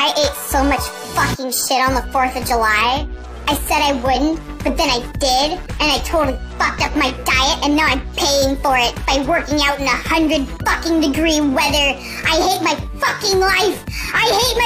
I ate so much fucking shit on the 4th of July. I said I wouldn't, but then I did, and I totally fucked up my diet, and now I'm paying for it by working out in a hundred fucking degree weather. I hate my fucking life. I hate